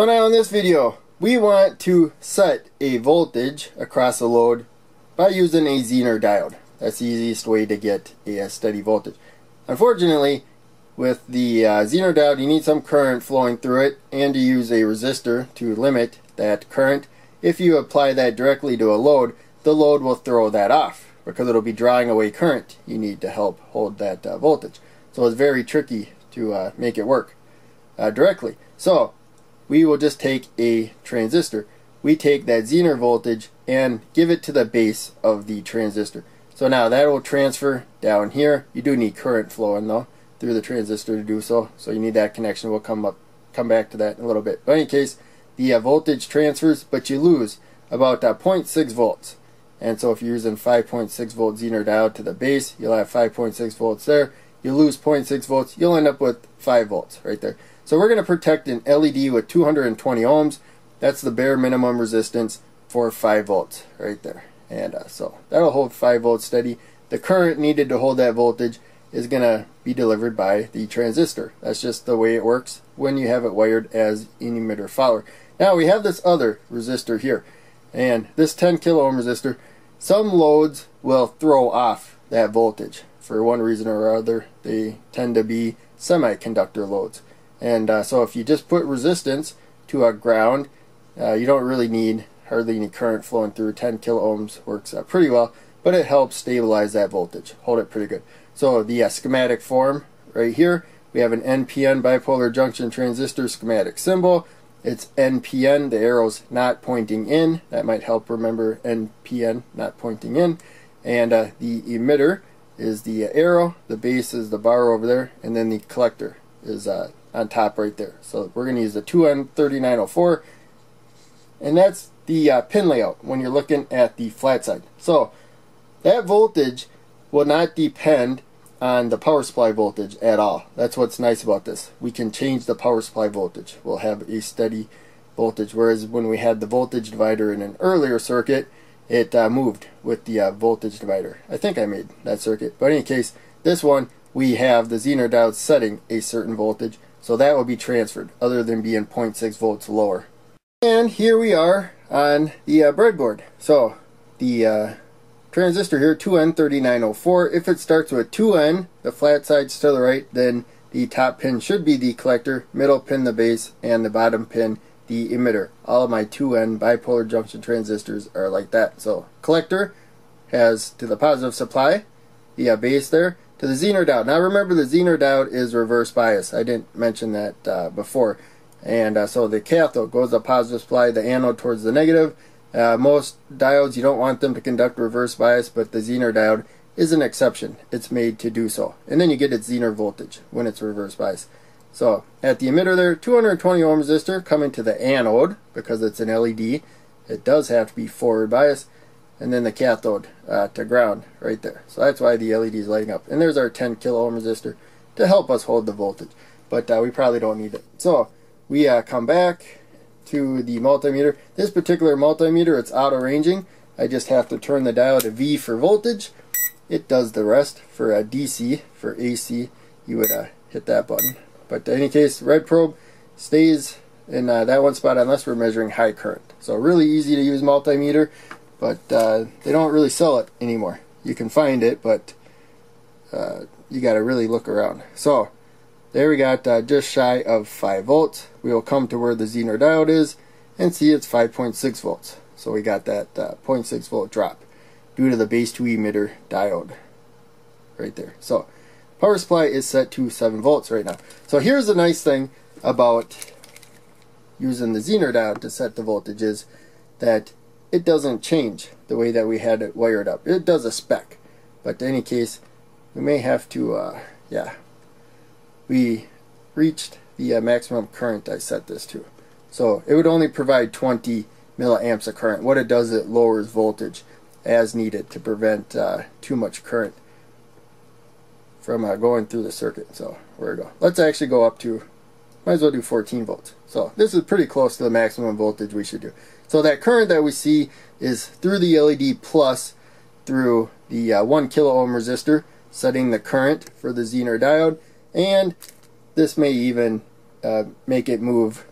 So now in this video, we want to set a voltage across a load by using a Zener diode. That's the easiest way to get a steady voltage. Unfortunately, with the uh, Zener diode, you need some current flowing through it and to use a resistor to limit that current. If you apply that directly to a load, the load will throw that off because it'll be drawing away current you need to help hold that uh, voltage. So it's very tricky to uh, make it work uh, directly. So we will just take a transistor. We take that Zener voltage and give it to the base of the transistor. So now that will transfer down here. You do need current flowing though through the transistor to do so. So you need that connection. We'll come up, come back to that in a little bit. But in any case, the uh, voltage transfers, but you lose about uh, 0.6 volts. And so if you're using 5.6 volt Zener diode to the base, you'll have 5.6 volts there. You lose 0.6 volts, you'll end up with 5 volts right there. So we're going to protect an LED with 220 ohms. That's the bare minimum resistance for 5 volts right there. And uh, so that'll hold 5 volts steady. The current needed to hold that voltage is going to be delivered by the transistor. That's just the way it works when you have it wired as an emitter follower. Now we have this other resistor here. And this 10 kilo ohm resistor, some loads will throw off that voltage for one reason or other. They tend to be semiconductor loads. And uh, so if you just put resistance to a ground, uh, you don't really need hardly any current flowing through. 10 kilo ohms works uh, pretty well, but it helps stabilize that voltage, hold it pretty good. So the uh, schematic form right here, we have an NPN bipolar junction transistor schematic symbol. It's NPN, the arrow's not pointing in. That might help remember NPN, not pointing in. And uh, the emitter is the arrow, the base is the bar over there, and then the collector is uh, on top right there. So we're going to use the 2N3904 and that's the uh, pin layout when you're looking at the flat side. So that voltage will not depend on the power supply voltage at all. That's what's nice about this. We can change the power supply voltage. We'll have a steady voltage whereas when we had the voltage divider in an earlier circuit it uh, moved with the uh, voltage divider. I think I made that circuit. But in any case, this one we have the Zener diode setting a certain voltage so that will be transferred, other than being 0.6 volts lower. And here we are on the uh, breadboard. So the uh, transistor here, 2N3904, if it starts with 2N, the flat side's to the right, then the top pin should be the collector, middle pin the base, and the bottom pin the emitter. All of my 2N bipolar junction transistors are like that. So collector has to the positive supply, the uh, base there, to the Zener diode. Now remember the Zener diode is reverse bias. I didn't mention that uh, before. And uh, so the cathode goes to positive supply, the anode towards the negative. Uh, most diodes you don't want them to conduct reverse bias, but the Zener diode is an exception. It's made to do so. And then you get its Zener voltage when it's reverse bias. So at the emitter there, 220 ohm resistor coming to the anode because it's an LED. It does have to be forward bias and then the cathode uh, to ground right there. So that's why the LED is lighting up. And there's our 10 kilo ohm resistor to help us hold the voltage. But uh, we probably don't need it. So we uh, come back to the multimeter. This particular multimeter, it's auto ranging. I just have to turn the dial to V for voltage. It does the rest. For a DC, for AC, you would uh, hit that button. But in any case, red probe stays in uh, that one spot unless we're measuring high current. So really easy to use multimeter but uh, they don't really sell it anymore. You can find it, but uh, you got to really look around. So there we got uh, just shy of 5 volts. We will come to where the Zener diode is and see it's 5.6 volts. So we got that uh, 0.6 volt drop due to the base 2 emitter diode right there. So power supply is set to 7 volts right now. So here's the nice thing about using the Zener diode to set the voltages that it doesn't change the way that we had it wired up. It does a spec. But in any case, we may have to, uh, yeah, we reached the uh, maximum current I set this to. So it would only provide 20 milliamps of current. What it does, it lowers voltage as needed to prevent uh, too much current from uh, going through the circuit. So where we go. Let's actually go up to, might as well do 14 volts. So this is pretty close to the maximum voltage we should do. So that current that we see is through the LED plus through the uh, 1 kilo ohm resistor setting the current for the Zener diode and this may even uh, make it move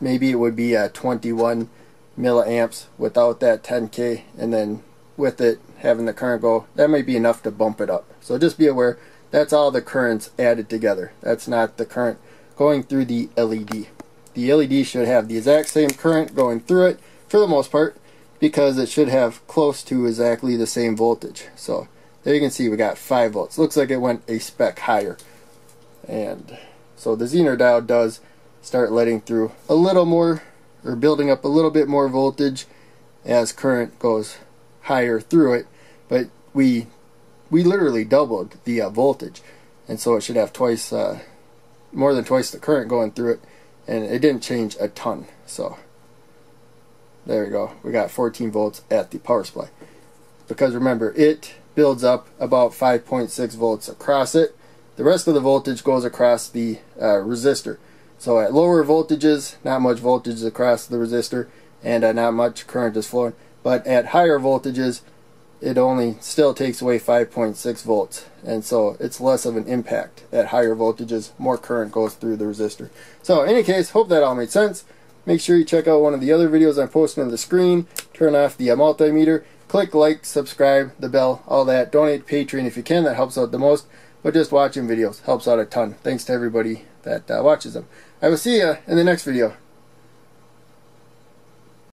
maybe it would be a 21 milliamps without that 10k and then with it having the current go that might be enough to bump it up so just be aware that's all the currents added together that's not the current going through the LED the LED should have the exact same current going through it for the most part because it should have close to exactly the same voltage. So there you can see we got 5 volts. Looks like it went a spec higher. And so the Zener diode does start letting through a little more or building up a little bit more voltage as current goes higher through it. But we we literally doubled the uh, voltage. And so it should have twice uh, more than twice the current going through it and it didn't change a ton. So there we go. We got 14 volts at the power supply. Because remember it builds up about 5.6 volts across it. The rest of the voltage goes across the uh, resistor. So at lower voltages, not much voltage across the resistor and uh, not much current is flowing. But at higher voltages, it only still takes away 5.6 volts. And so it's less of an impact. At higher voltages, more current goes through the resistor. So in any case, hope that all made sense. Make sure you check out one of the other videos I'm posting on the screen. Turn off the uh, multimeter. Click like, subscribe, the bell, all that. Donate Patreon if you can. That helps out the most. But just watching videos helps out a ton. Thanks to everybody that uh, watches them. I will see you in the next video.